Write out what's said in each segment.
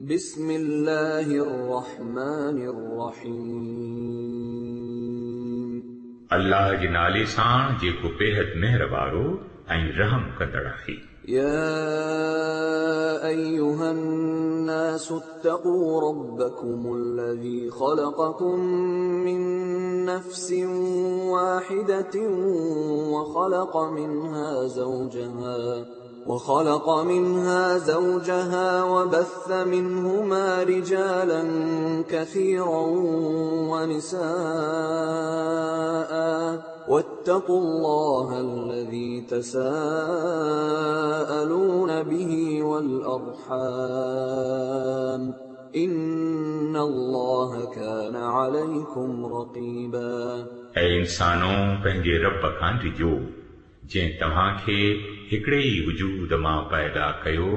بسم الله الرحمن الرحيم अलाह जे नाले सां जेको बेहद मेहर वारो ऐं रहम कंदड़ आहे يا أيها الناس اتقوا ربكم الذي خلقكم من نفس واحدة وخلق منها زوجها وخلق منها زوجها وبث منهما رجالا كثيرا ونساء. واتقوا الله الذي تساءلون به والأرحام. إن الله كان عليكم رقيبا. أي إنسانو پہلے رب کا ڈجو جنهن توهان کي هڪڙي ئي وجود مان پيدا ڪيو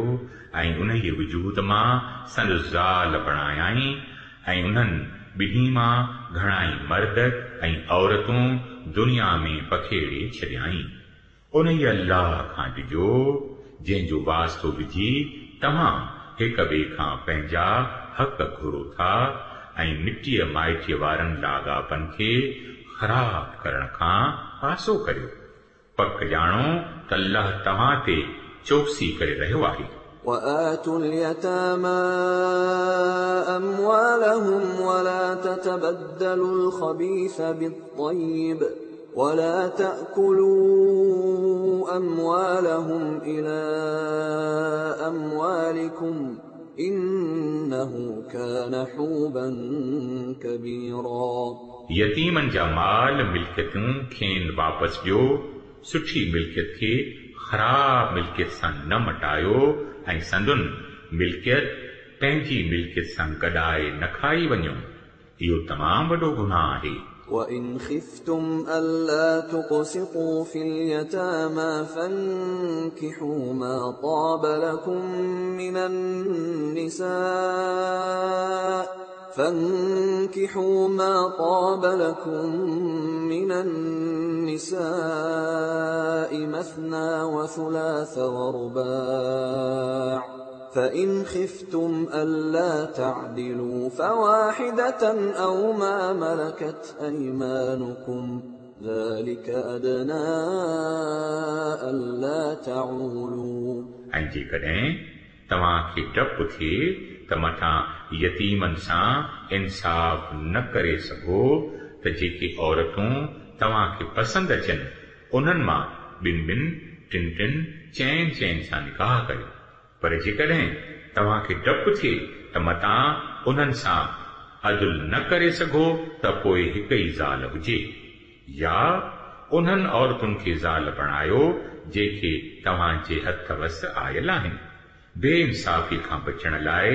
۽ ان ئي وجود مان سندس زال بڻايائي ۽ انهن ٻنهي مان گهڻا ئي مرد ۽ عورتون دنيا ۾ پکيڙي ڇڏيائي. ان ئي الله کان ڊڄو جنهن جو واستو وجهي توهان هڪ ٻئي کان پنهنجا حق گهرو ٿا ۽ مٽيءَ مائٽيءَ وارن لاڳاپن کي خراب ڪرڻ کان پاسو ڪريو पक ॼाणो त अलाह तव्हां ते चौकसी करे रहियो आहे وآتوا اليتامى أموالهم ولا تتبدلوا الخبيث بالطيب ولا تأكلوا أموالهم إلى أموالكم إنه كان حوبا كبيرا यतीमनि जा माल मिल्कियतूं खेनि वापसि ॾियो सुठी मिल्कियत खे ख़राब मिल्कियत सां न मटायो ऐं संदुनि मिल्कियत पंहिंजी मिल्कियत सां गॾाए न खाई वञो इहो तमामु वॾो गुनाह आहे وإن خفتم ألا تقسطوا في اليتامى فانكحوا ما طاب لكم من النساء فانكحوا ما طاب لكم من النساء مثنى وثلاث ورباع فإن خفتم ألا تعدلوا فواحدة أو ما ملكت أيمانكم ذلك أدنى ألا تعولوا ऐं जेकॾहिं तव्हांखे डपु थिए ته مٿان يتيمن سان انصاف نه ڪري سگهو. ته جيڪي عورتون توهان کي پسند اچن انهن مان ٻن ٻن ٽن ٽن چئن چئن سان نڪاح ڪريو پر جيڪڏهن توهان کي ڊپ ٿئي ته متان انهن سان ادل نه ڪري سگهو ته پوءِ هڪ ئي زال هجي. يا انهن عورتن کي زال بڻايو جيڪي توهان جي هٿ وس آيل آهن बेइंसाफ़ी खां बचण लाइ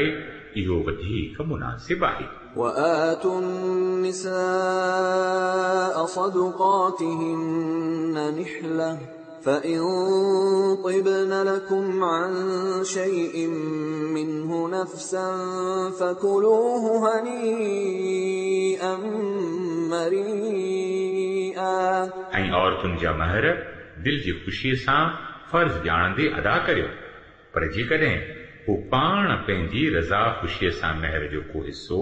इहो वधीक मुनासिब आहे وآتوا النساء صدقاتهن نحلة فإن طبن لكم عن شيء منه نفسا فكلوه هنيئا مريئا ऐं औरतुनि जा महर दिल जी ख़ुशीअ सां फ़र्ज़ ॼाणंदे अदा करियो पर जेकॾहिं हू पाण पंहिंजी रज़ा ख़ुशीअ सां महर जो को हिसो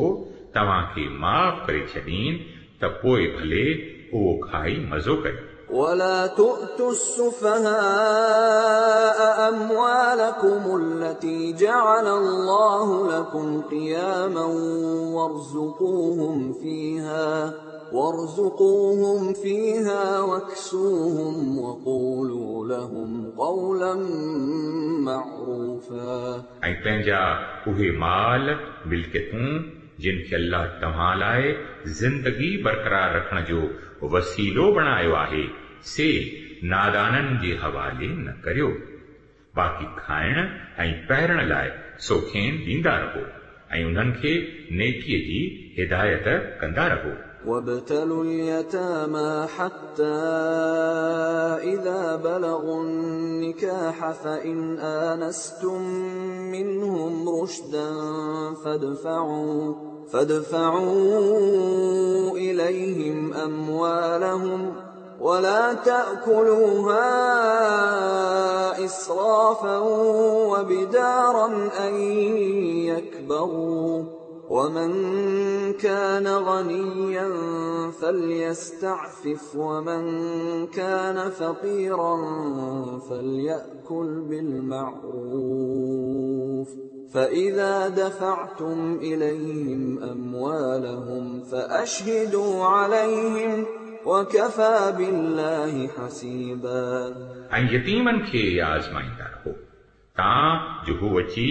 तव्हांखे माफ़ करे छॾीन त पोइ भले उहो खाई मज़ो कयो ولا تؤتوا السفهاء أموالكم التي جعل الله لكم قياما وارزقوهم فيها وارزقوهم فيها واكسوهم وقولوا لهم قولا معروفا ऐं पंहिंजा उहे माल मिल्कियतूं جن کي الله توهان لاءِ زندگي برقرار رکڻ جو وسيلو بڻايو آهي سي نادانن جي حوالي نه ڪريو. باقي کائڻ ۽ پهرڻ لاءِ سوکين ڏيندا رهو ۽ انهن کي نيڪيءَ جي هدايت ڪندا رهو وابتلوا اليتامى حتى إذا بلغوا النكاح فإن آنستم منهم رشدا فادفعوا فادفعوا إليهم أموالهم ولا تأكلوها إسرافا وبدارا أن يكبروا ومن كان غنيا فليستعفف ومن كان فقيرا فليأكل بالمعروف فإذا دفعتم إليهم أموالهم فأشهدوا عليهم وكفى بالله حسيبا ऐं यतीमनि खे आज़माईंदा रहो तां जो हू अची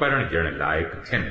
पढ़ण ॼण लाइक़ु थियनि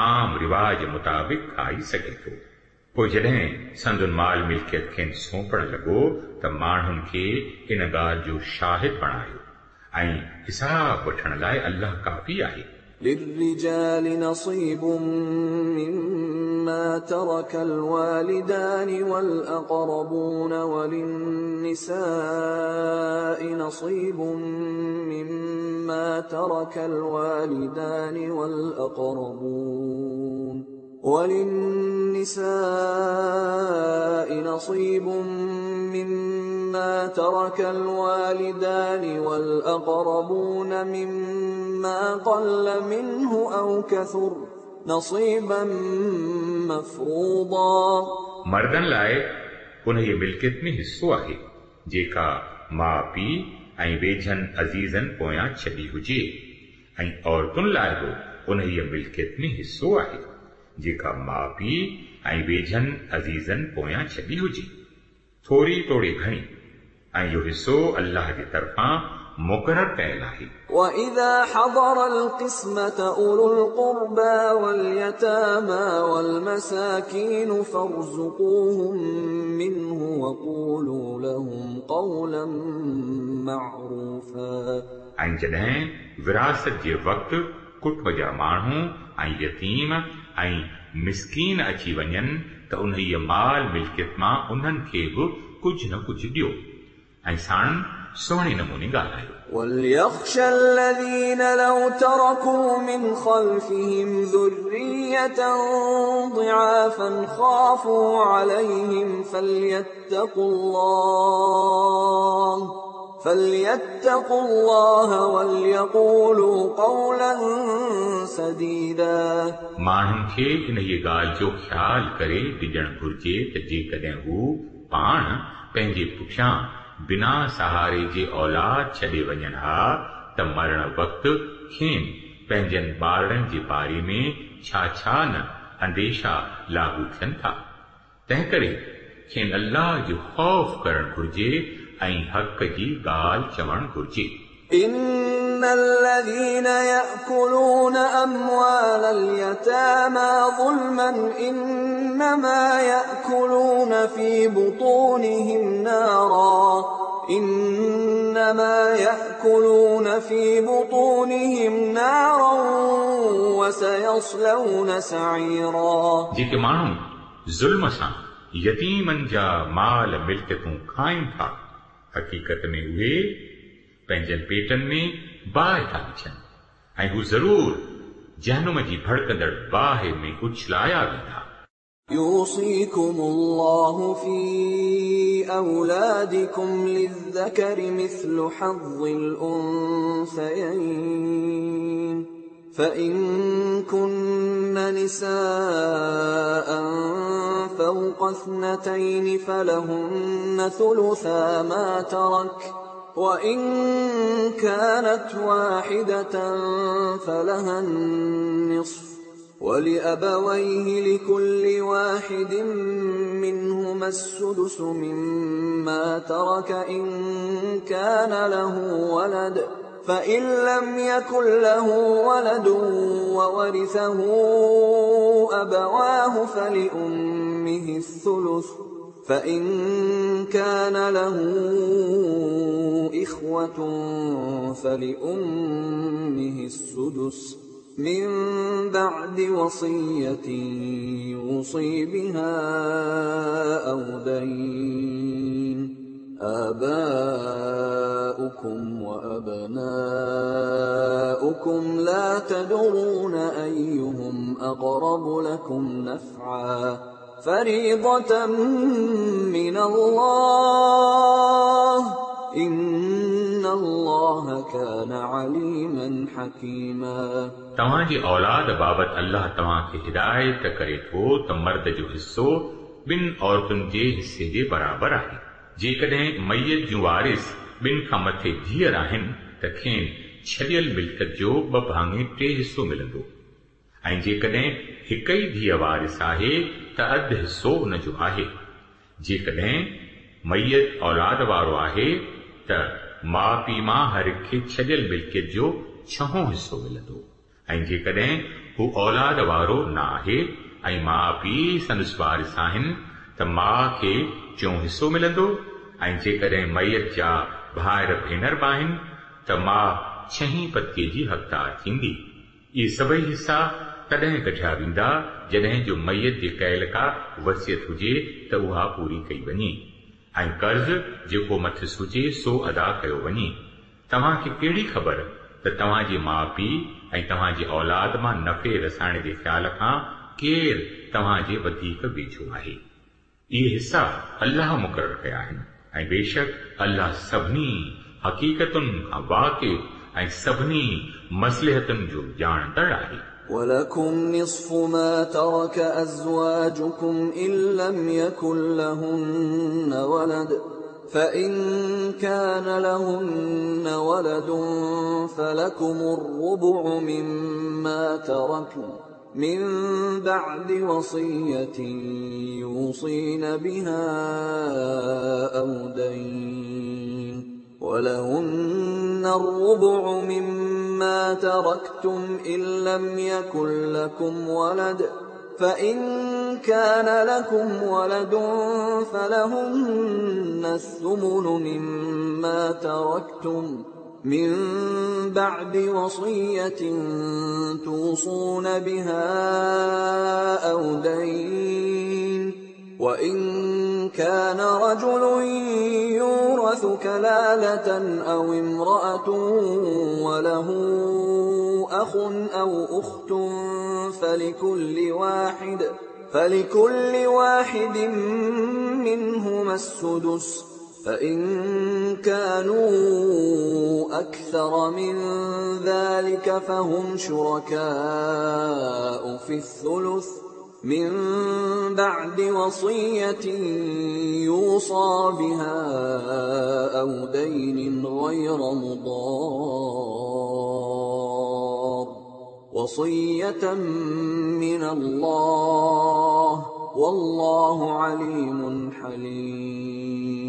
आम रिवाज मुताबिक़ खाई सघे थो पोइ जॾहिं संदुन माल मिल्कियत खेनि सौंपण लॻो त माण्हुनि खे इन ॻाल्हि जो शाहिद बणायो ऐं हिसाब वठण लाइ अल्लाह काफ़ी आहे للرجال نصيب مما ترك الوالدان والأقربون وللنساء نصيب مما ترك الوالدان والأقربون. وللنساء نصيب مما ترك الوالدان والأقربون مما قل منه أو كثر نصيبا مفروضا मर्दनि लाइ उन जी मिल्कियत में हिसो आहे जेका माउ पीउ ऐं वेझनि अज़ीज़नि पोयां छॾी हुजे ऐं औरतुनि लाइ बि उन जी मिल्कियत में हिसो आहे जेका माउ पीउ ऐं वेझनि अज़ीज़नि पोयां छॾी हुजे थोरी तोड़ी घणी ऐं इहो हिसो अल्लाह जे तरफ़ां मुक़ररु कयल आहे وإذا حضر القسمة أولو القربى واليتامى والمساكين فارزقوهم منه وقولوا لهم قولا معروفا ऐं जॾहिं विरासत जे वक़्तु कुटुंब जा माण्हू ऐं यतीम ऐं मिसकीन अची वञनि त उन माल मिल्कियत मां उन्हनि खे बि कुझु न कुझु ॾियो ऐं साण सुहिणे नमूने ॻाल्हायो وليخشى الذين لو تركوا من خلفهم ذرية ضعافا خافوا عليهم فليتقوا الله فليتقوا الله وليقولوا قولا سديدا माण्हुनि खे इन ई ॻाल्हि जो ख़्यालु करे ॾिजणु घुर्जे त जेकॾहिं हू पाण पंहिंजे पुठियां बिना सहारे जे औलाद छॾे वञनि हा त मरण वक़्तु खेनि पंहिंजनि ॿारनि जे बारे में छा छा न अंदेशा लागू थियनि था तंहिं करे खेनि अल्लाह जो ख़ौफ़ करणु घुर्जे ऐं हक़ जी ॻाल्हि चवणु घुर्जे إن الذين يأكلون أموال اليتامى ظلما إنما يأكلون في بطونهم نارا إنما يأكلون في بطونهم نارا وسيصلون سعيرا जेके माण्हू ज़ुल्म सां यतीमनि जा माल मिल्कियतूं खाइनि था हक़ीक़त में उहे पंहिंजनि पेटनि में बाहि था विझनि ऐं हू ज़रूर जहनुम जी भड़कंदड़ बाहि में उछलाया वेंदा يوصيكم الله في أولادكم للذكر مثل حظ الأنثيين فإن كن نساء فوق اثنتين فلهن ثلثا ما ترك وإن كانت واحدة فلها النصف. ولأبويه لكل واحد منهما السدس مما ترك إن كان له ولد. فإن لم يكن له ولد وورثه أبواه فلأمه الثلث فإن كان له إخوة فلأمه السدس من بعد وصية يوصي بها أو دين آباؤكم وأبناؤكم لا تدرون أيهم أقرب لكم نفعا. فريضة من الله. إن الله كان عليما حكيما. توهان جي اولاد بابت الله توهان کي هدايت ڪري ٿو ته مرد جو حصو ٻن عورتن جي حصي جي برابر آهي جيڪڏهن ميت جون وارث ٻن کان مٿي ڌيئر آهن ته کين ڇڏيل ملڪت جو ٻه ڀاڱي ٽي حصو ملندو. ۽ جيڪڏهن هڪ ئي ڌيءَ وارث آهي ته اڌ حصو هن جو آهي. جيڪڏهن ميت اولاد وارو آهي ته ماءُ پيءُ مان هر کي ڇڏيل ملڪيت جو ڇهون حصو ملندو. ۽ جيڪڏهن هو اولاد وارو نه آهي ۽ ماءُ پيءُ سندس وارث آهن ته ماءُ کي ٽيون حصو ملندو ऐं जेकॾहिं मैयत जा भाइर भेनर बि आहिनि त माउ छहीं पतीअ जी हक़दार थींदी इहे सभई हिसा तॾहिं कढिया वेंदा जॾहिं जो मैयत जे कयल का वसियत हुजे त उहा पूरी कई वञे ऐं कर्ज़ जेको मथिस हुजे सो अदा कयो वञे तव्हांखे कहिड़ी ख़बर त तव्हांजे माउ पीउ ऐं तव्हांजे औलाद मां नफ़े रसाइण जे ख़्याल खां केरु तव्हांजे वधीक वेझो आहे इहे हिसा अलाह मुक़ररु कया आहिनि ऐं बेशक अलाह सभिनी हक़ीक़तुनि खां वाक़िफ़ ऐं सभिनी मसलिहतुनि जो ॼाणंदड़ आहे ولكم نصف ما ترك أزواجكم إن لم يكن لهن ولد فإن كان لهن ولد فلكم الربع مما تركوا من بعد وصية يوصين بها أو دين ولهن الربع مما تركتم إن لم يكن لكم ولد فإن كان لكم ولد فلهن الثمن مما تركتم من بعد وصية توصون بها أو دين وإن كان رجل يورث كلالة أو امرأة وله أخ أو أخت فلكل واحد فلكل واحد منهما السدس فإن كانوا أكثر من ذلك فهم شركاء في الثلث. من بعد وصية يوصى بها أو دين غير مضار. وصية من الله والله عليم حليم.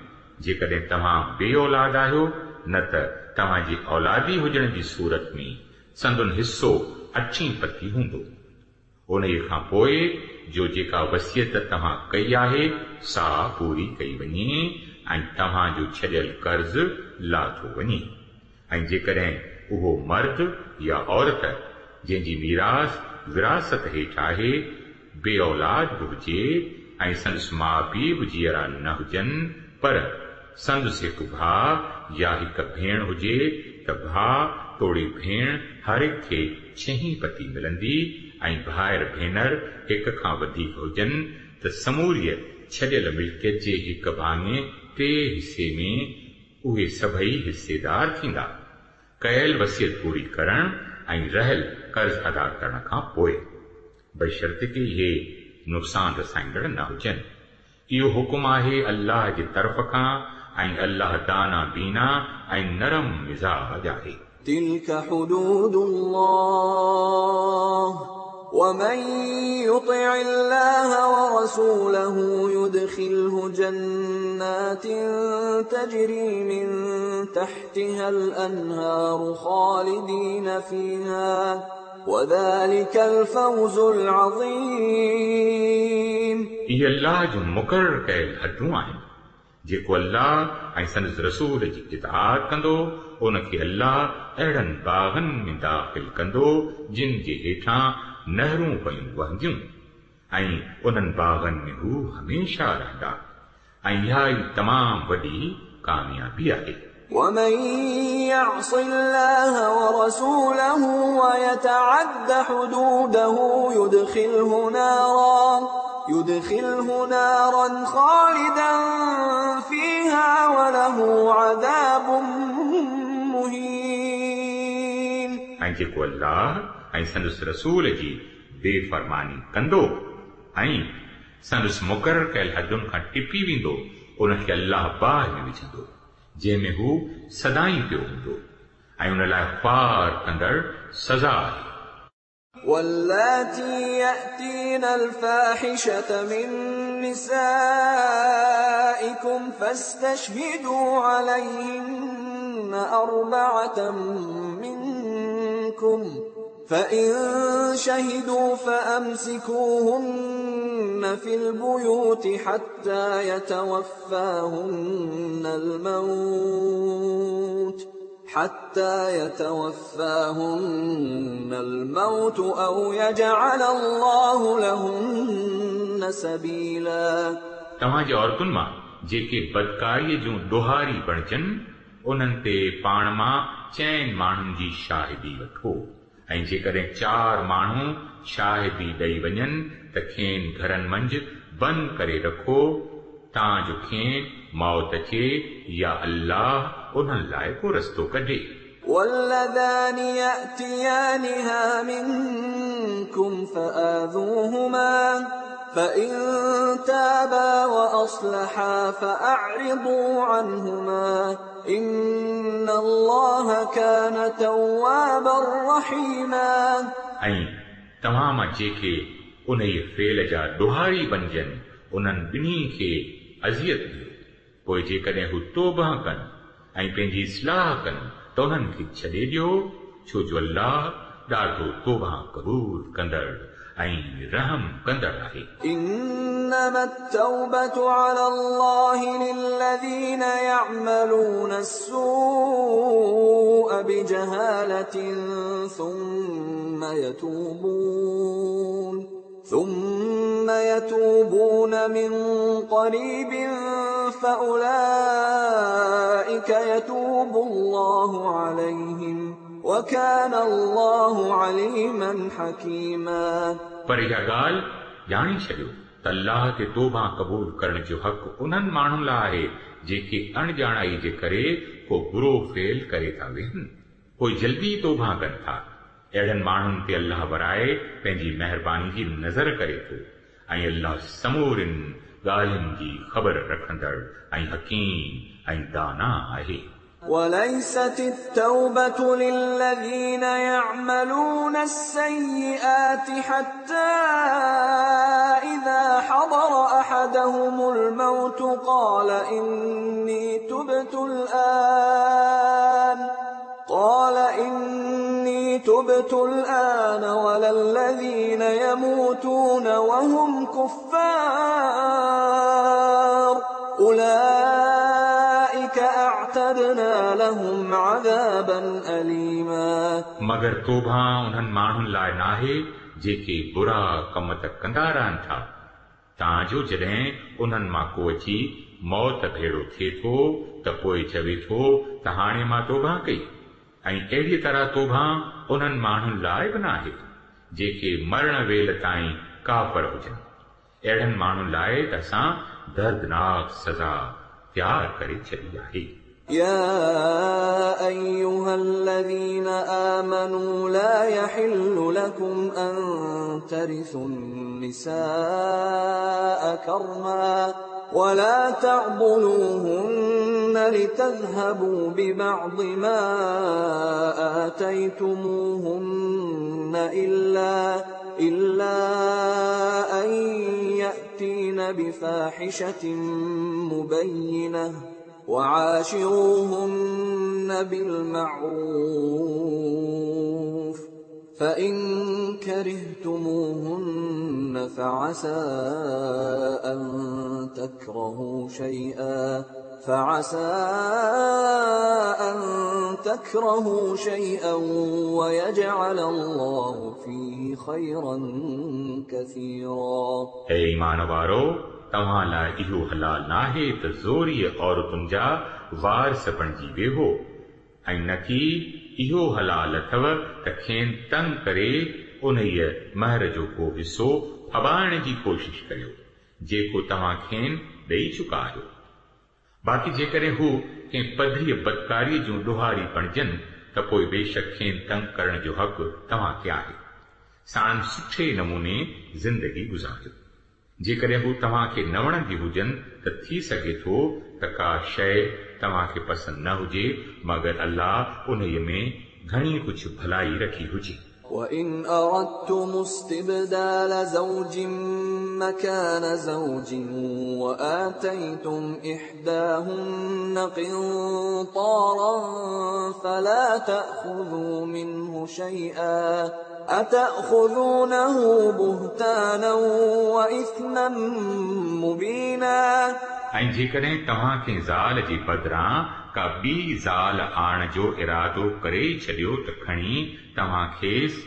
جيڪڏهن توهان بي اولاد آهيو نه ته توهان جي اولادي هجڻ جي صورت ۾ سندن حصو اٺي پتي هوندو ان کان پوءِ جو جيڪا وصيت توهان ڪئي آهي سا پوري ڪئي وڃي ۽ توهان جو ڇڏيل قرض لاٿو وڃي ۽ جيڪڏهن اهو مرد يا عورت جنهن جي ميراث وراثت هيٺ آهي بي اولاد به هجي ۽ سندس ماءُ پيءُ به جيئرا نه هجن پر سندس هڪ ڀاءُ يا هڪ ڀيڻ هجي ته ڀاءُ توڙي ڀيڻ هر هڪ کي ڇهين پتي ملندي ۽ ڀائر ڀينر هڪ کان وڌيڪ هجن ته سموريءَ ڇڏيل ملڪيت جي هڪ ڀاڱي ٽي حصي ۾ اهي سڀئي حصيدار ٿيندا. ڪيل وصيت پوري ڪرڻ ۽ رهيل قرض ادا ڪرڻ کان پوءِ. بشرت ڪي اهي نقصان رسائيندڙ نه هجن. اهو حڪم آهي الله جي طرف کان ऐं अलाह दाना बीना ऐं नरम मिज़ाज आहे تلك حدود الله ومن يطع الله ورسوله يدخله جنات تجري من تحتها الانهار خالدين فيها وذلك الفوز العظيم इहे अलाह जूं मुक़ररु कयल हदूं आहिनि जेको अलाह ऐं संदसि रसूल जी इताद कंदो उनखे अलाह अहिड़नि बाग़नि में दाख़िल कंदो जिन जे हेठां नहरूं पयूं वहंदियूं ऐं उन्हनि बाग़नि में हू हमेशह रहंदा ऐं इहा ई तमामु वॾी कामयाबी आहे ومن يعص الله ورسوله ويتعد حدوده يدخله نارا يدخله نارا خالدا فيها وله عذاب مهين ऐं जेको अलाह ऐं संदसि रसूल जी बेफ़रमानी कंदो ऐं संदसि मुक़ररु कयल हदुनि खां टिपी वेंदो उनखे अलाह बाहि में विझंदो जंहिंमें हू सदाई पियो हूंदो ऐं उन लाइ ख्वार कंदड़ सज़ा आहे واللاتي يأتين الفاحشة من نسائكم فاستشهدوا عليهن أربعة منكم فإن شهدوا فأمسكوهن في البيوت حتى يتوفاهن الموت حتى يتوفاهن الموت أو يجعل الله لهن سبيلا तव्हां जे औरतुनि मां जेके बदकारीअ जूं ॾोहारी बणजनि उन्हनि ते पाण मां चइनि माण्हुनि जी शाहिदी वठो ऐं जेकॾहिं चार माण्हू शाहिदी ॾेई वञनि त खेनि घरनि मंझि बंदि करे रखो तां जो खेनि मौत अचे या अल्लाह उन्हनि लाइ को रस्तो कढे واللذان يأتيانها منكم فآذوهما فإن تابا وأصلحا فأعرضوا عنهما إن الله كان توابا رحيما ऐं तव्हां मां जेके उन ई फेल जा ॾोहारी बणजनि उन्हनि ॿिन्ही खे अज़ियत ॾियो पोइ जेकॾहिं हू तोबा कनि ऐं पंहिंजी इस्लाह कनि त उन्हनि खे छॾे ॾियो छो जो अलाह ॾाढो तोबा क़बूल कंदड़ ऐं रहम कंदड़ आहे إنما التوبة على الله للذين يعملون السوء بجهالة ثم يتوبون ثم يتوبون من قريب فأولئك يتوب الله عليهم وكان الله عليما حكيما पर इहा ॻाल्हि ॼाणी छॾियो त अलाह ते तोबा क़बूल करण जो हक़ उन्हनि माण्हुनि लाइ आहे जेके अणॼाणाई जे करे को बुरो फेल करे था वेहनि पोइ जल्दी तोबा कनि था अहिड़नि माण्हुनि ते अलाह वराए पंहिंजी महिरबानी जी नज़र करे थो ऐं अलाह समूरनि ॻाल्हियुनि जी ख़बर रखंदड़ ऐं हकीम ऐं दाना आहे وليست التوبة للذين يعملون السيئات حتى إذا حضر أحدهم الموت قال إني تبت الآن تبت الآن ولا الذين يموتون وهم كفار أولئك أعتدنا لهم عذابا أليما मगर तोबा उन्हनि माण्हुनि लाइ नाहे जेके बुरा कम त कंदा रहनि था तव्हांजो जॾहिं उन्हनि मां को अची मौत भेड़ो थिए थो त पोइ चवे थो त हाणे मां तोबा कई ऐं अहिड़ी तरह तोबा उन्हनि माण्हुनि लाइ बि नाहे जेके मरण वेल ताईं काफ़र हुजनि अहिड़नि माण्हुनि लाइ त असां दर्दनाक सज़ा तयारु करे छॾी आहे يا أيها الذين آمنوا لا يحل لكم أن ترثوا النساء كرما ولا تعضلوهن لتذهبوا ببعض ما آتيتموهن إلا إلا أن يأتين بفاحشة مبينة وعاشروهن بالمعروف فإن كرهتموهن فعسى أن تكرهوا شيئا فعسى أن تكرهوا شيئا ويجعل الله فيه خيرا كثيرا اے ایمان وارو तव्हां लाइ इहो हलाल नाहे त ज़ोरीअ औरतुनि जा वारस बणिजी वेहो ऐं न की इहो हलाल अथव त खेनि तंग करे उन महर जो को हिसो फॿाइण जी कोशिश करियो जेको तव्हां खेनि ॾेई चुका आहियो बाक़ी जेकॾहिं हू कंहिं पधरीअ बदकारीअ जूं ॾोहारी बणजनि त पोइ बेशक खेनि तंग करण जो हक़ तव्हां खे आहे साण सुठे नमूने ज़िंदगी गुज़ारियो जेकॾहिं हू तव्हांखे न वणंदी हुजनि त थी सघे थो त का शइ तव्हांखे पसंदि न हुजे मगर अल्लाह उन में घणी कुझु भलाई रखी हुजे وإن أردتم استبدال زوج مكان زوج وآتيتم إحداهن قنطارا فلا تأخذوا منه شيئا أتأخذونه بهتانا وإثما مبينا ۽ جيڪڏهن توهان ڪنهن زال جي بدران ڪا ٻي زال آڻ جو ارادو ڪري ڇڏيو ته کڻي توهان کيس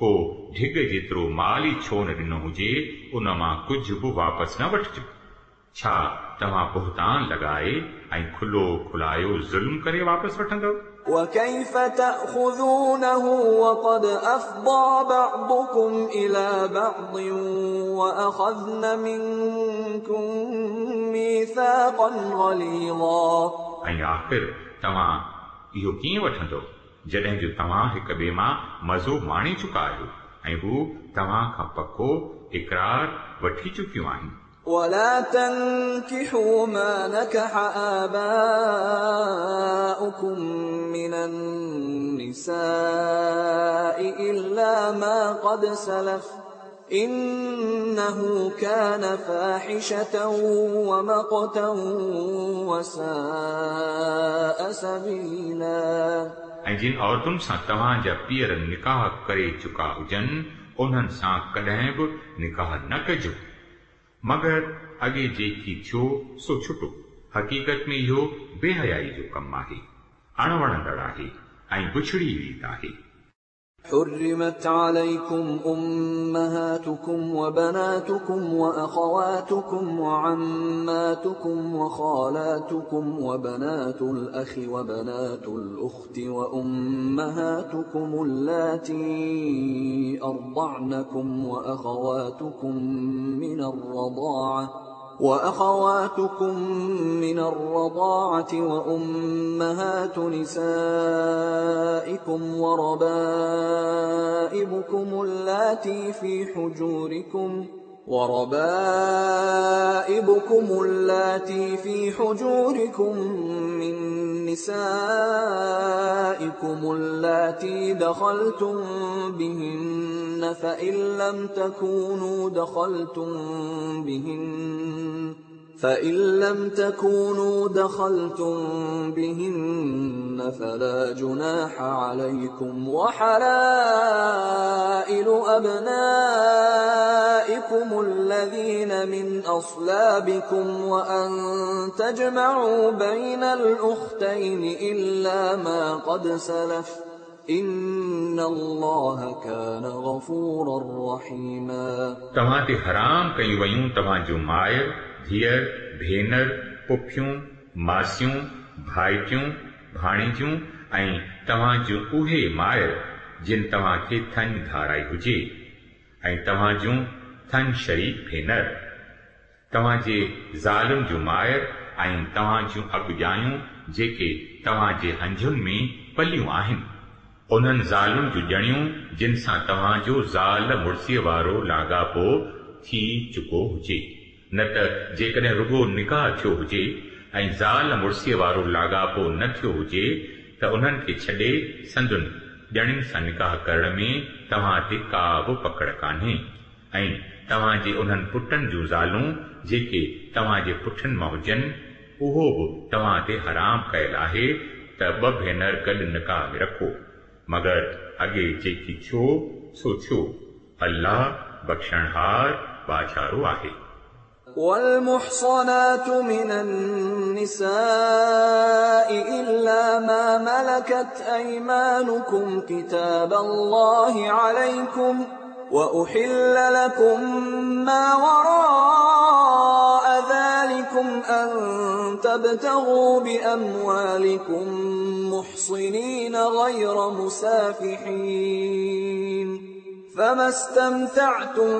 ڪو ڍگ جيترو مال ئي ڇو نه ڏنو هجي ان مان ڪجهه به واپس نه وٺجو. ڇا توهان بهتان لڳائي ۽ کليو کلايو ظلم ڪري واپس وٺندؤ وكيف تأخذونه وقد أفضى بعضكم إلى بعض وأخذن منكم ميثاقا غليظا ऐं आख़िर तव्हां इहो कीअं वठंदो जॾहिं जो तव्हां हिक ॿिए मां मज़ो माणे चुका आहियो ऐं हू तव्हां खां पको इक़रार वठी चुकियूं आहिनि ولا تنكحوا ما نكح آباؤكم من النساء إلا ما قد سلف إنه كان فاحشة ومقتا وساء سبيلا ऐं जिन औरतुनि सां तव्हां जा पीअर निकाह करे चुका हुजनि उन्हनि सां कॾहिं बि निकाह न कजो مگر اڳي جيڪي ٿيو سو ڇٽو. حقيقت ۾ اهو بيحيائي جو ڪم آهي. اڻ وڻندڙ آهي ۽ بڇڙي ريت آهي حرمت عليكم أمهاتكم وبناتكم وأخواتكم وعماتكم وخالاتكم وبنات الأخ وبنات الأخت وأمهاتكم اللاتي أرضعنكم وأخواتكم من الرضاعة وأخواتكم من الرضاعة وأمهات نسائكم وربائبكم اللاتي في حجوركم وربائبكم اللاتي في حجوركم من نسائكم اللاتي دخلتم بهن فإن لم تكونوا دخلتم بهن فإن لم تكونوا دخلتم بهن فلا جناح عليكم وحلائل أبنائكم الذين من أصلابكم وأن تجمعوا بين الأختين إلا ما قد سلف إن الله كان غفورا رحيما तव्हां ते हराम कयूं वयूं तव्हां मायर ڌيئر ڀينر پڦيون ماسيون ڀائٽيون ڀاڻيجيون ۽ توهان جون اهي ماير جن توهان کي ٿڃ ڌارائي هجي. ۽ توهان جون ٿڃ ڀينر. توهان جي زالن جون ماير ۽ توهان جون اڳجايون جيڪي توهان جي هنجهن ۾ پليون آهن. انهن زالن جون ڄڻيون جن سان توهان جو زال مڙسيءَ وارو لاڳاپو ٿي چڪو هجي نه ته جيڪڏهن رڳو نڪاح ٿيو هجي ۽ زال مڙسيءَ وارو لاڳاپو نه ٿيو هجي ته انهن کي ڇڏي سندن ڄڻين سان نڪاح ڪرڻ ۾ توهان تي ڪا به پڪڙ ڪانهي. ۽ توهان جي انهن پٽن جون زالون جيڪي توهان جي پٺين مان هجن اهو به توهان تي حرام ڪيل آهي ته ٻه ڀينر گڏ نڪاح ۾ رکو. مگر اڳي جيڪي ٿيو سو ٿيو. الله بخشڻهار ٻاجهارو آهي والمحصنات من النساء إلا ما ملكت أيمانكم كتاب الله عليكم وأحل لكم ما وراء ذلكم أن تبتغوا بأموالكم محصنين غير مسافحين. فما استمتعتم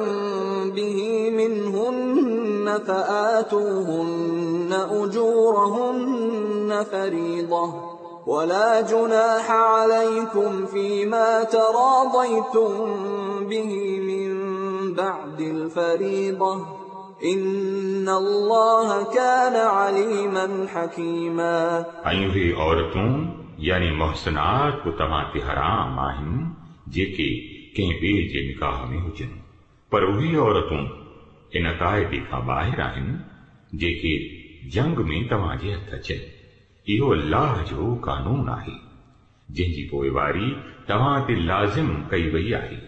به منهن فآتوهن أجورهن فريضة ولا جناح عليكم فيما تراضيتم به من بعد الفريضة إن الله كان عليما حكيما ऐं उहे औरतूं यानी मुहसनात को तव्हां ते हराम आहिनि जेके ڪنهن ٻئي جي نڪاح ۾ هجن پر اهي عورتون ان قاعدي کان ٻاهر آهن جيڪي جنگ ۾ توهان جي هٿ اچن اهو الله جو قانون آهي جنهن جي پوئواري توهان تي لازم ڪئي وئي آهي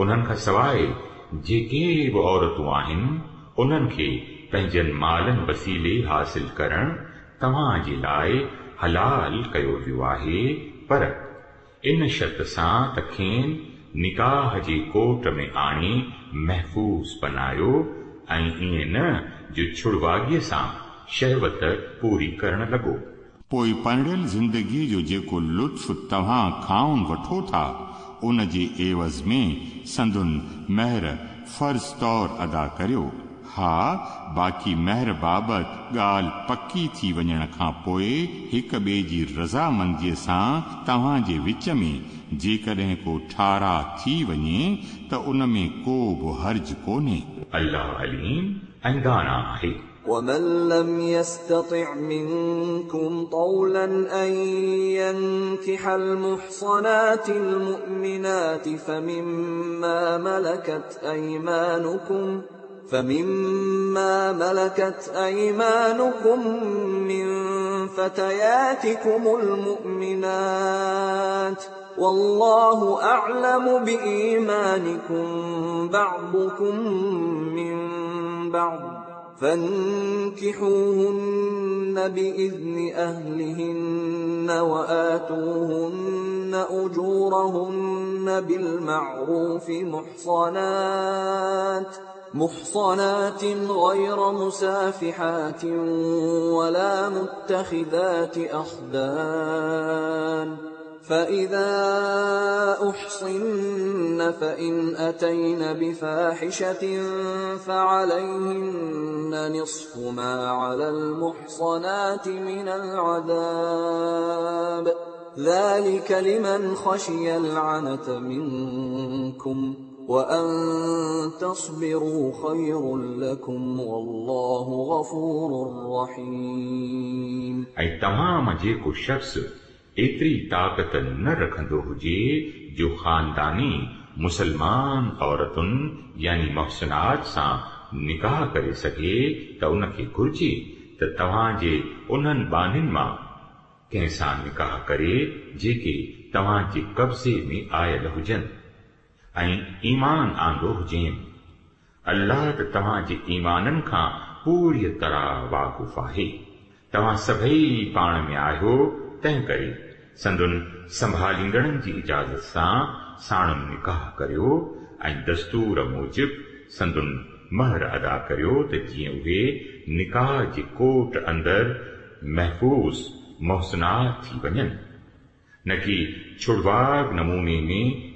انهن کان سواءِ جيڪي به عورتون آهن انهن کي پنهنجن مالن وسيلي حاصل ڪرڻ توهان جي لاءِ حلال ڪيو ويو آهي پر ان شرط سان ته کين نڪاح جي ڪوٽ ۾ آڻي محفوظ بنايو ۽ ائين نه جو ڇڙواگيءَ سان شهوت پوري ڪرڻ لڳو پوءِ پرڙيل زندگيءَ جو جيڪو لطف توهان کائن وٺو ٿا ان جي عيوض ۾ سندن مهر فرض طور ادا ڪريو हा बाक़ी महर बाबति ॻाल्हि पकी थी वञण खां पोइ हिक ॿिए जी रज़ामंदीअ सां तव्हां जे विच में जेकॾहिं को ठारा थी वञे त उन में को बि हर्ज कोन्हे अलाह अलीम ऐं दाना आहे ومن لم يستطع منكم طولا أن ينكح المحصنات المؤمنات فمما ملكت أيمانكم فمما ملكت أيمانكم من فتياتكم المؤمنات والله أعلم بإيمانكم بعضكم من بعض فانكحوهن بإذن أهلهن وآتوهن أجورهن بالمعروف محصنات محصنات غير مسافحات ولا متخذات أخدان فإذا أحصن فإن أتين بفاحشة فعليهن نصف ما على المحصنات من العذاب ذلك لمن خشي العنة منكم ۽ توهان جيڪو شخص ايتري طاقت نه رکندو هجي جو خانداني مسلمان عورتن يعني محصنات سان نڪاح ڪري سگهي ته ان کي گهرجي ته توهان جي انهن ٻانهين مان ڪنهن سان نڪاح ڪري جيڪي توهان جي قبضي ۾ آيل هجن. ऐं ईमान आंदो हुजेनि अल्लाह त तव्हां जे ईमाननि खां पूरीअ तरह वाक़ुफ़ आहे तव्हां सभई पाण में आहियो तंहिं करे संदुन संभालींदड़नि जी इजाज़त सां साणुनि निकाह करियो ऐं दस्तूर मूजिब संदुन महर अदा करियो त जीअं उहे निकाह जे कोट अंदरि महफ़ूज़ मोहसनात थी वञनि न कि छुड़वाग नमूने में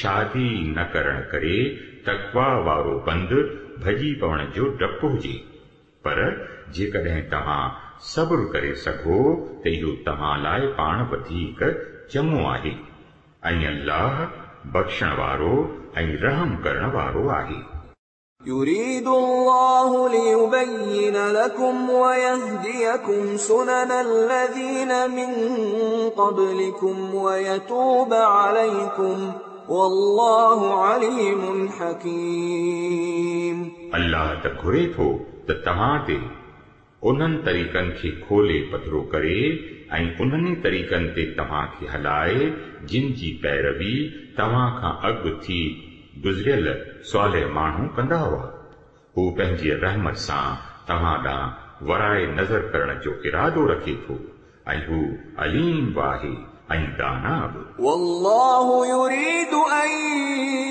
शादी न करण करे तकवा वारो बंद भॼी पवण जो डपु हुजे पर जेकॾहिं तव्हां सब्र करे सघो त इहो तव्हां लाइ पाण वधीक चङो आहे ऐं अलाह बख़्शण वारो ऐं रहम करण वारो आहे يريد الله ليبين لكم ويهديكم سنن الذين من قبلكم ويتوب عليكم والله عليم حكيم अल्लाह त घुरे थो त तव्हां ते उन्हनि तरीक़नि खे खोले पधरो करे ऐं उन्हनि तरीक़नि ते तव्हां खे हलाए जिन जी पैरवी तव्हां खां अॻु थी गुज़रियल सवाले माण्हू कंदा हुआ हू पंहिंजी रहमत सां तव्हां ॾांहुं वराए नज़र करण जो इरादो रखे थो ऐं हू अलीम वाहे ऐं दाना बि والله يريد أن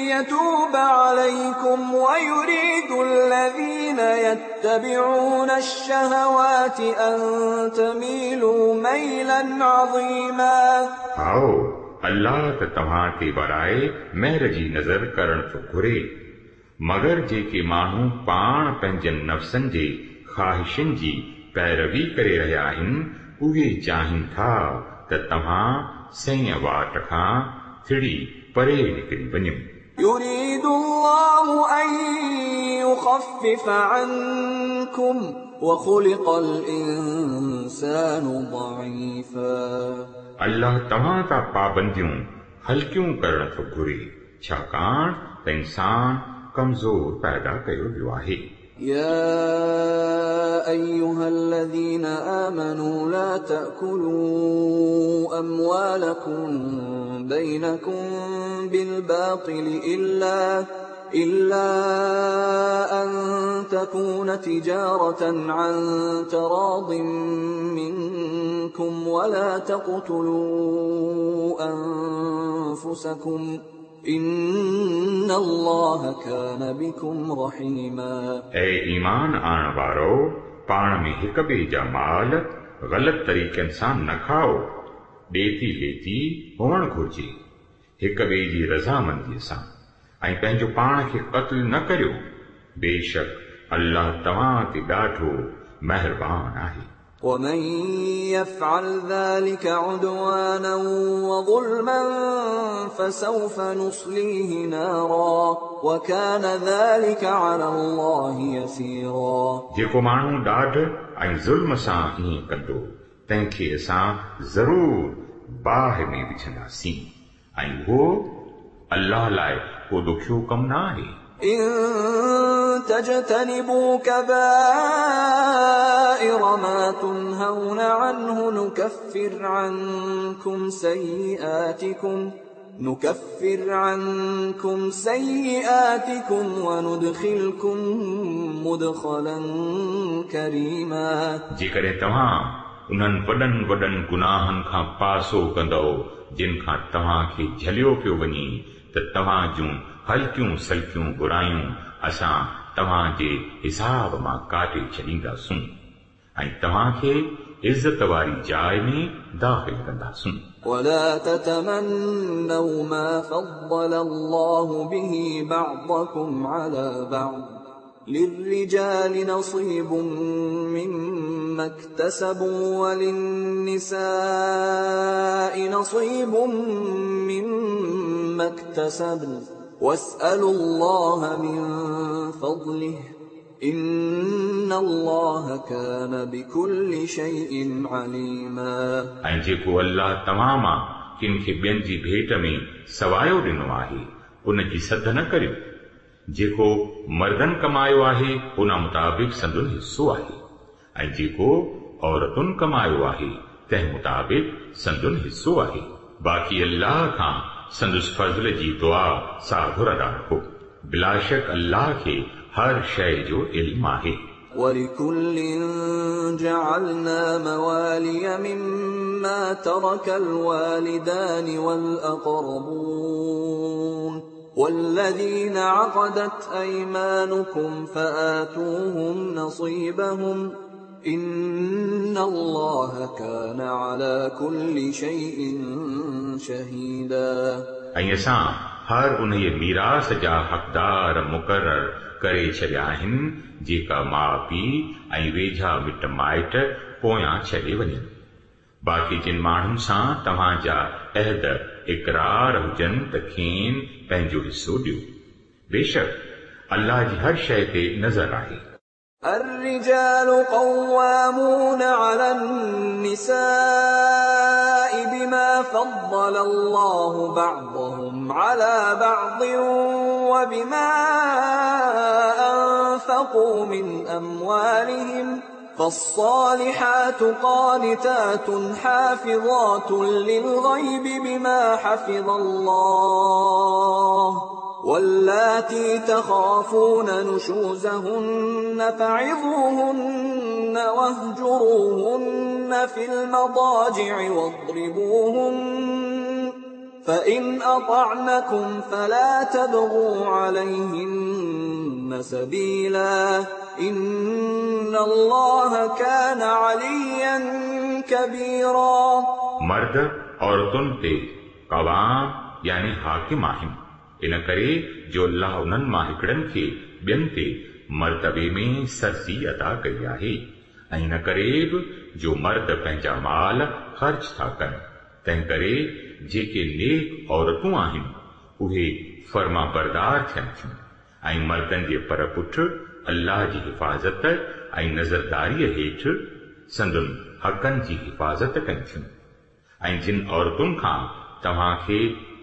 يتوب عليكم ويريد الذين يتبعون الشهوات أن تميلوا ميلا عظيما आओ अल्लाह त तव्हां ते वराए महर जी नज़र करण थो घुरे मगर जेके माण्हू पाण पंहिंजनि नफ़्सनि जे ख़्वाहिशुनि जी पैरवी करे रहिया आहिनि उहे चाहिनि था त तव्हां सही वाट खां थिड़ी परे निकिरी वञो يريد الله أن يخفف عنكم وخلق الإنسان ضعيفا अल्लाह तव्हां तां पाबंदियूं हल्कियूं करण थो घुरे छाकाणि त इंसान कमज़ोर पैदा कयो वियो आहे يا أيها الذين آمنوا لا تأكلوا أموالكم بينكم بالباطل إلا إلا أن تكون تجارة عن تراض منكم ولا تقتلوا أنفسكم ۖ پاڻ ۾ هڪ ٻئي جا مال غلط طريقن سان نه کائو. ڏيتي ليتي هئڻ گهرجي هڪ ٻئي جي رضامنديءَ سان. ۽ پنهنجو پاڻ کي قتل نه ڪريو. بيشڪ الله توهان تي ڏاڍو مهرباني آهي. ومن يفعل ذلك عدوانا وظلما فسوف نصليه نارا وكان ذلك على الله يسيرا जेको माण्हू ॾाढ ऐं ज़ुल्म सां ईअं कंदो तंहिंखे असां ज़रूर बाहि में विझंदासीं ऐं उहो अल्लाह लाइ को ॾुखियो कमु न आहे إن تجتنبوا كبائر ما تنهون عنه نكفر عنكم سيئاتكم نكفر عنكم سيئاتكم وندخلكم مدخلا كريما जेकॾहिं तव्हां उन्हनि वॾनि वॾनि गुनाहनि खां पासो कंदव जिन खां तव्हां खे झलियो पियो वञे त तव्हां जूं हल्कियूं सल्कियूं बुरायूं असां तव्हां जे हिसाब मां काटे छॾींदासूं ऐं तव्हां खे इज़त वारी जाइ में दाख़िल कंदासूं ولا تتمنوا ما فضل الله به بعضكم على بعض للرجال نصيب مما اكتسبوا وللنساء نصيب مما اكتسبن واسألوا الله من فضله إن الله كان بكل شيء عليما ऐं जेको अल्लाह तव्हां मां किन खे ॿियनि जी भेट में सवायो ॾिनो आहे उन जी सद न करियो जेको मर्दनि कमायो आहे उन मुताबिक़ संदुन हिसो आहे ऐं जेको औरतुनि कमायो आहे तंहिं मुताबिक़ संदुन हिसो आहे बाक़ी अल्लाह खां संदुस फज़ल जी दुआ साधुर अदा रखो बिलाशक अल्लाह खे हर शइ जो इल्मु आहे ولكل جعلنا موالي مما ترك الوالدان والأقربون والذين عقدت أيمانكم فآتوهم نصيبهم ۽ اسان هر ان ميراث جا حقدار مقرر ڪري ڇڏيا آهن جيڪا ماءُ پيءُ ۽ ويجها مٽ مائٽ پويان ڇڏي وڃن باقي جن ماڻهن سان توهان جا عهد اڪرار هجن ته کين پنهنجو حصو ڏيو بيشڪ الله جي هر شيءِ تي نظر آهي الرجال قوامون على النساء بما فضل الله بعضهم على بعض وبما أنفقوا من أموالهم فالصالحات قانتات حافظات للغيب بما حفظ الله واللاتي تخافون نشوزهن فعظوهن واهجروهن في المضاجع واضربوهن فإن أطعنكم فلا تبغوا عليهن سبيلا. إن الله كان عليا كبيرا. مرد عورتوں पे قوام يعني حاكم آہم इन करे जो अलाह उन्हनि मां हिकिड़नि खे ॿियनि ते मर्तबे में सरसी अदा कई आहे ऐं इन करे बि जो मर्द पंहिंजा माल ख़र्च था कनि तंहिं करे जेके नेक औरतूं आहिनि उहे फर्मा बरदार थियनि थियूं ऐं मर्दनि जे पर पुठ अल्लाह जी हिफ़ाज़त ऐं नज़रदारीअ हेठि संदुनि हक़नि जी हिफ़ाज़त कनि थियूं ऐं जिन औरतुनि खां तव्हां खे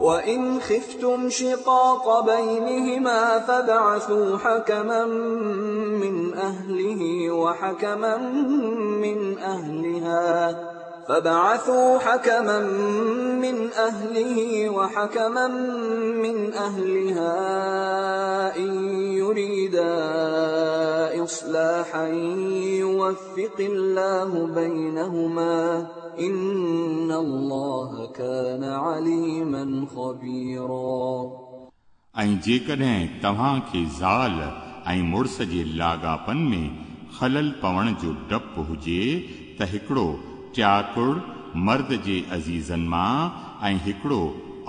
وإن خفتم شقاق بينهما فبعثوا حكما من أهله وحكما من أهلها. فبعثوا حكما من أهله وحكما من أهلها إن يريدا إصلاحا يوفق الله بينهما. جيڪڏهن توهان کي زال ۽ مڙس جي لاڳاپن ۾ خلل پوڻ جو ڊپ هجي ته هڪڙو چاڪڙ مرد جي عزيزن مان ۽ هڪڙو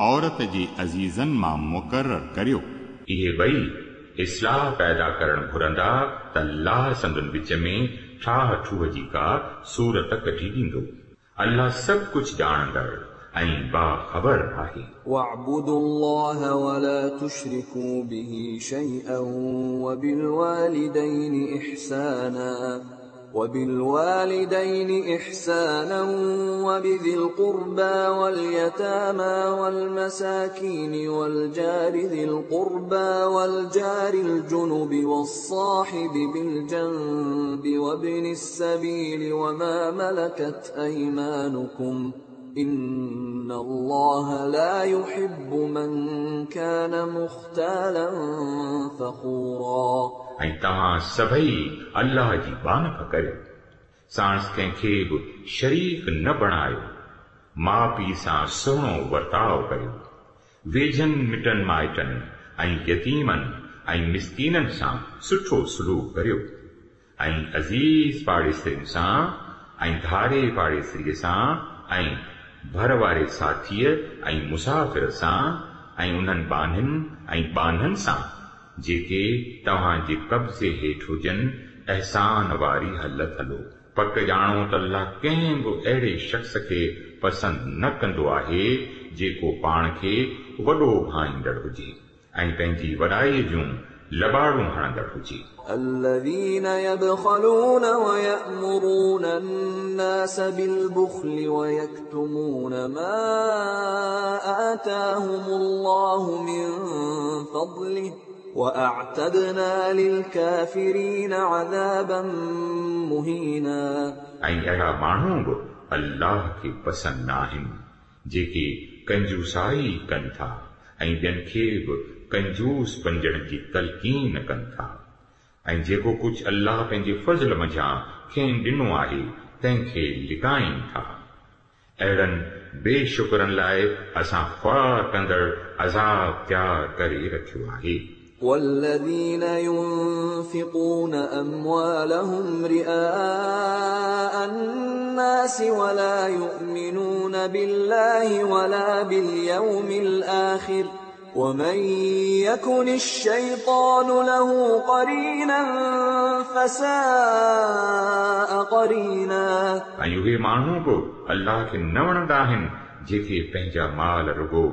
عورت جي عزيزن مان مقرر ڪريو اهي ٻئي اصلاح پيدا ڪرڻ گهرندا ته الله انهن وچ ۾ ٺاهه ٺوهه جي ڪا صورت ڪڍي ڏيندو अलाह सभु कुझु ॼाणंदड़ ऐं बाख़बर आहे واعبدوا الله ولا تشركوا به شيئا وبالوالدين إحسانا وبالوالدين إحسانا وبذي القربى واليتامى والمساكين والجار ذي القربى والجار الجنب والصاحب بالجنب وابن السبيل وما ملكت أيمانكم إن الله لا يحب من كان مختالا فخورا ۽ توهان سڀئي الله جي ٻانهپ ڪريو. ڪنهن کي به شريڪ نه بڻايو. ماءُ پيءُ سان سهڻو ورتاو ڪيو ويجهن مٽن مائٽن ۽ يتيمن ۽ مسڪينن سان سٺو سلوڪ ڪريو. ۽ عزيز پاڙيسرين سان ۽ ڌاري پاڙيسريءَ سان ۽ ڀر واري ساٿيءَ ۽ مسافر سان ۽ انهن ٻانهن ۽ ٻانهين سان जेके तव्हां जे कब्ज़े हेठि हुजनि अहसान वारी हलत हलो पक ॼाणो त अलाह कंहिं बि अहिड़े शख़्स खे पसंदि न कंदो आहे जेको पाण खे वॾो भाईंदड़ हुजे ऐं पंहिंजी वॾाईअ जूं लबाड़ूं हणंदड़ हुजे الذين يبخلون ويأمرون الناس بالبخل ويكتمون ما آتاهم الله من فضله وأعتدنا للكافرين عذابا مهينا ऐं अहिड़ा माण्हू बि अल्लाह खे पसंदि न आहिनि जेके कंजूसाई कनि था ऐं ॿियनि खे बि कंजूस बणजण जी तलक़ीन कनि था ऐं जेको कुझु अल्लाह पंहिंजे फज़ल मंझां खेनि ॾिनो आहे तंहिंखे लिकाइनि था अहिड़नि बेशुक्रनि लाइ असां ख्वार कंदड़ अज़ाब तयारु करे रखियो आहे والذين ينفقون أموالهم رئاء الناس ولا يؤمنون بالله ولا باليوم الآخر ومن يكن الشيطان له قرينا فساء قرينا ऐं उहे माण्हू बि अल्लाह खे न वणंदा आहिनि जेके पंहिंजा माल रुगो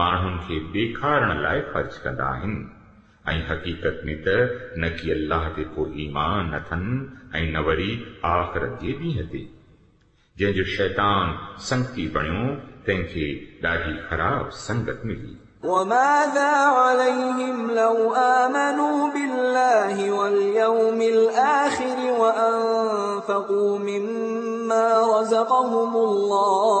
माण्हुनि खे ॾेखारण लाइ ख़र्च कंदा आहिनि ऐं हक़ीक़त में त न की अल्लाह ते को ईमान अथनि ऐं न वरी आख़िरत जे ॾींहं ते जंहिंजो शैतान संगती बणियो तंहिंखे ॾाढी ख़राब संगत मिली وماذا عليهم لو آمنوا بالله واليوم الآخر وأنفقوا مما رزقهم الله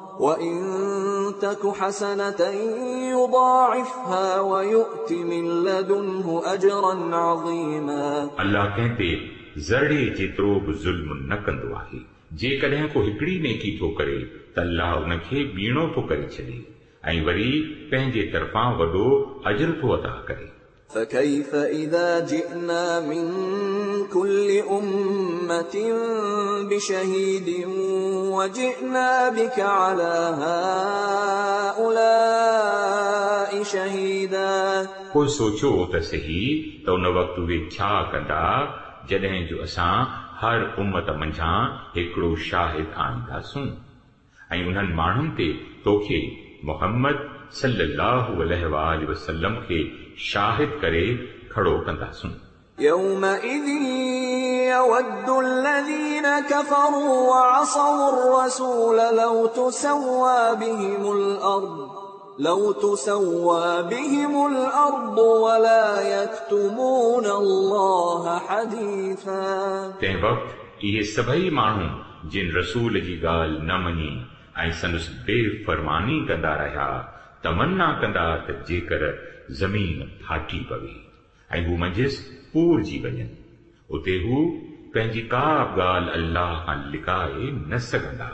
وإن تك حسنة يضاعفها ويؤت من لدنه أجرا عظيما अल्लाह कंहिं ते ज़रड़े जेतिरो बि ज़ुल्म न कंदो आहे जेकॾहिं को हिकिड़ी नेकी थो करे त अल्लाह उनखे ॿीणो थो करे छॾे ऐं वरी पंहिंजे तरफ़ां वॾो अजर थो अदा करे فكيف إذا جئنا من كل أمة بشهيد وجئنا بك على هؤلاء شهيدا पोइ सोचियो त सही त उन वक़्तु उहे छा कंदा जॾहिं जो असां हर उमत मंझां हिकिड़ो शाहिद आणींदासूं ऐं उन्हनि माण्हुनि ते तोखे मोहम्मद सल्लल्लाहु अलैहि वसल्लम खे शाहिद करे खड़ो कंदासूं يومئذ يود الذين كفروا وعصوا الرسول لو تسوى بهم الأرض لو تسوى بهم الأرض ولا يكتمون الله حديثا तंहिं वक़्तु इहे सभई माण्हू जिन रसूल जी ॻाल्हि न मञी ऐं संदसि बेफ़रमानी कंदा रहिया तमन्ना कंदा त जेकर زمين ڦاٽي پوي ۽ هو منجهس پورجي وڃن. اتي هو پنهنجي ڪا به ڳالهه الله کان لڪائي نه سگهندا